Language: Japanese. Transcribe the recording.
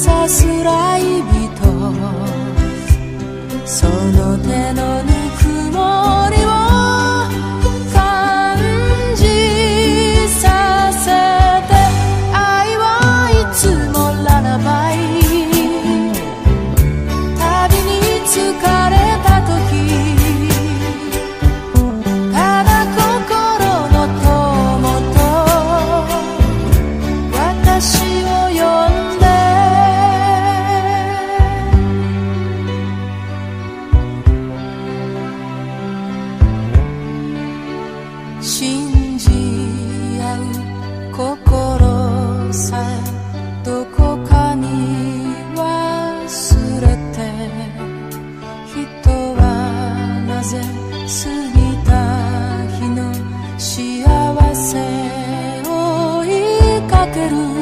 さすらい人。その手の信じ合う心さえどこかに忘れて。人はなぜ過ぎた日の幸せを追いかける